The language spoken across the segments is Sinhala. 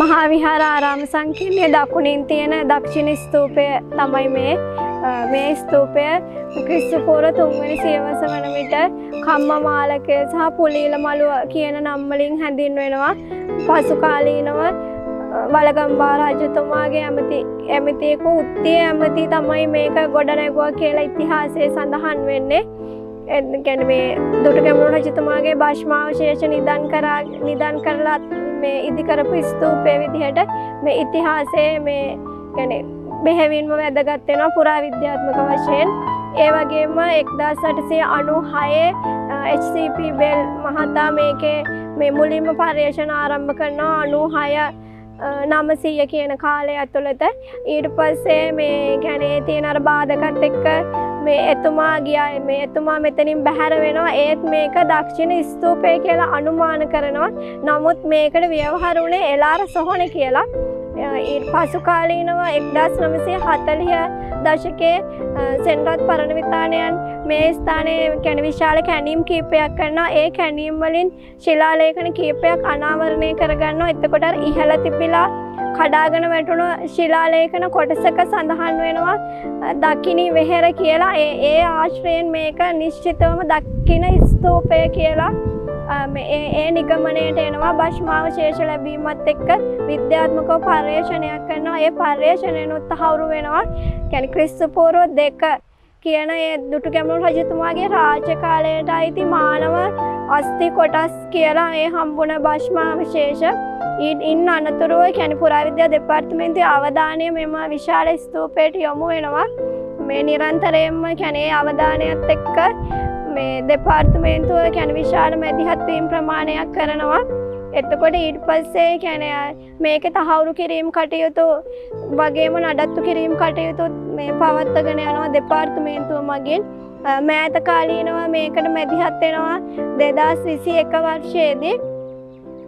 මහා විහාර ආරාම සංකීර්ණය දකුණින් තියෙන දක්ෂිණ ස්තූපය තමයි මේ. මේ ස්තූපය ක්‍රිස්තුපූර තුන්වැනි සියවස වන විට කම්මමාලකය සහ පුලීල මළුව කියන නම්වලින් හැඳින්වෙනවා. පසුකාලීනව වලගම්බා රජතුමාගේ ඇමති ඇමතියකු උත්තිය ඇමති තමයි මේක ගොඩනැගුව කියලා ඉතිහාසය සඳහන් වෙන්නේ. ගැන මේ දුට ගැමුණු රජතුමාගේ භශ්මාවශේෂ නිදන් කරා නිදන් කරලත් මේ ඉදිකරපු ස්තූපය විදිහට මේ ඉතිහාසය මේ ගැන බෙහෙවින්ම වැදගත්වෙනවා පුරා විද්‍යාත්මක වශයෙන්. ඒ වගේම එක්දා සටසේ අනු හයේ HCP බෙල් මහතා මේකේ මේ මුලින්ම පර්යේෂණ ආරම්භ කරනවා අනු හය නමසීය කියන කාලය ඇතුළත. ඊට පස්සේ මේ ගැනේ තියෙන අර බාධකත් එක්ක මේ එතුමා ගියා මේ එතුමා මෙතනින් බැහැර වෙනවා. ඒත් මේක දක්ෂිණ ස්තූපය කියලා අනුමාන කරනවා. නමුත් මේකට ව්‍යවහර වුණේ එලාර සොහොන කියලා. පසුකාලීනව එක්දස් නමසේ හතලිය දශකයේ සෙන්රත් පරණවිතානයන් මේ ස්ථානය කැන විශාල කැනීම් කීපයක් කරන්නා ඒ කැනීම් වලින් ශිලාලේඛන කීපයක් අනාවරණය කරගන්න එතකොට ඉහල තිබිලා කඩාගෙන වැටුණු ශිලාලේඛන කොටසක සඳහන් වෙනවා දකිනි වෙහෙර කියලා. ඒ ආශ්‍රයෙන් මේක නිශ්චිතවම දක්කින ස්තූපය කියලා ඒ නිගමනයට එනවා. භශ්මාව ශේෂ ලැබීමත් එක්ක විද්‍යාත්මකව පර්යේෂණයක් කරනවා. ඒ පර්යේෂණයනුත් හවුරු වෙනවා. කැන ක්‍රිස්තුපූරෝ දෙක කියන ඒ දුටු ගැමුණු රජතුමාගේ රාජකාලයට අයිති මානව අස්ති කොටස් කියලා ඒ හම්බුණ භශ්මාවශේෂ ඉන් අනතුරුව කැන පුරාවිද්‍යා දෙපාර්තමේන්ති අවධානය මෙම විශාල ස්තූපයට යොමු වෙනවා. මේ නිරන්තරයෙන්ම කැනේ අවධානයත් එක්ක මේ දෙපාර්තමේන්තුව කැන විශාල මැදිහත්වීම් ප්‍රමාණයක් කරනවා. එතකොට ඊට පස්සේ කැන මේක තහවුරු කිරීම් කටයුතු වගේම නඩත්තු කිරීම් කටයුතු මේ පවත්තගෙන යනවා දෙපාර්තමේන්තුව මගින්. මෑත කාලීනව මේකට මැදිහත්වෙනවා දෙදස් විසි එක වර්ෂයේදී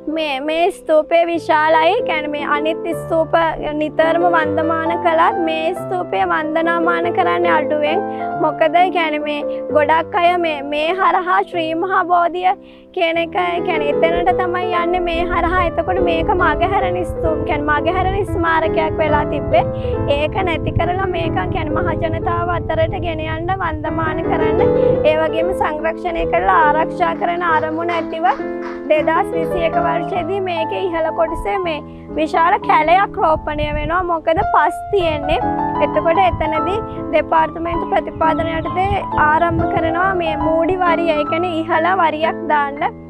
මේ මේ ස්තූපය විශාලයි. කැන මේ අනිත් ස්තූප නිතරම වන්දමාන කළත් මේ ස්තූපය වන්දනාමාන කරන්න අඩුවෙන්. මොකද කැන මේ ගොඩක් අය මේ හරහා ශ්‍රී මහා බෝධිය කියන එක කැන එතනට තමයි යන්න. මේ හරහා එතකොට මේක මගහැරණ ස්තූම් කැන් මගහැරණ ස්මාරකයක් වෙලා තිබ්බේ. ඒක නැති කරලා මේක කැන මහජනතාව අතරට ගෙනයන්න වන්දමාන කරන්න. ඒ වගේම සංරක්ෂණය කරලා ආරක්ෂා කරන අරමුණ ඇතිව දෙදස් විසියක වර්ෂයේදී මේක ඉහළ කොටසේ මේ විශාල කැලයක් රෝපණය වෙනවා. මොකද පස් තියෙන්නේ. එතකොට එතනදී දෙපාර්තමේන්තු ප්‍රතිපාදනයටද ආරම්භ කරනවා මේ මූඩි වරිය. එකන ඉහළ වරියක් දාන්න.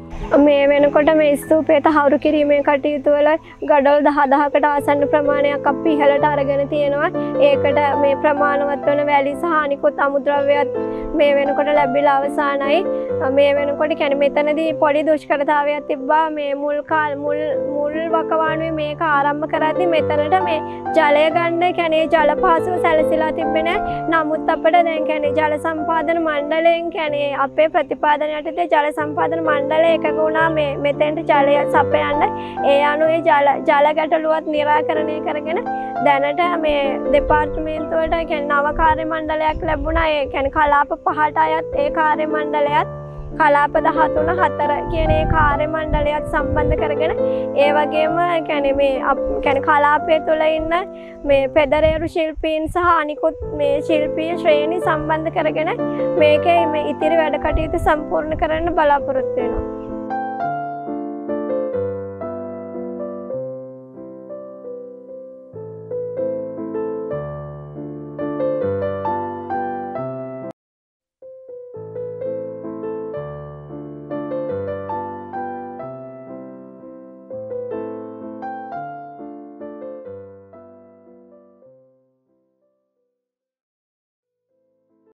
මේ වෙනකොට මේ ස්තූපය තහවුරු කිරීමේ කටයුතුවල ගඩොල් දහදහකට ආසන්න ප්‍රමාණයක් අපි ඉහළට අරගෙන තියෙනවා. ඒකට මේ ප්‍රමාණවත් වන වැලි සහනිකුත් අමුද්‍රව්‍යත් මේ වෙනකොට ලැබිලා අවසානයි. මේ වෙනකොට කැන මෙතනදී පොඩි දුෂ්කරතාවයක් තිබ්බා. මේ මුල් කාල් මුල් මුල් වකවානුවේ මේක ආරම්භ කරද්දි මෙතනට මේ ජලය ගන්න කැනේ ජල පහසුව සැලසිලා තිබෙන නමුත් අපට දැන් කැනේ ජල සම්පාදන මණ්ඩලයෙන් කැනේ අපේ ප්‍රතිපාදනයටද ජල සම්පාදන මණ්ඩලය එකක වුණා. මේ මෙතෙන්ට ජලය සපයන්න ඒ අනුවේ ජල ජල ගැටලුවත් නිරාකරණය කරගෙන දැනට මේ දෙපාර්තමේන්තුවට කැන් නවකාර්ය මණ්ඩලයක් ලැබුණා. ඒ කැන කලාප පහට අයත් ඒ කාර්ය මණ්ඩලයත් කලාප දහතුන හතර කියනේ කාර්ය මණ්ඩලයක් සම්බන්ධ කරගෙන ඒ වගේම කැන මේ කැන කලාපය තුළ ඉන්න මේ පෙදරේරු ශිල්පීන් සහ අනිකුත් මේ ශිල්පී ශ්‍රේණි සම්බන්ධ කරගෙන මේක මේ ඉතිරි වැඩ කටයුතු සම්පූර්ණ කරන්න බලාපොරොත්වෙනවා.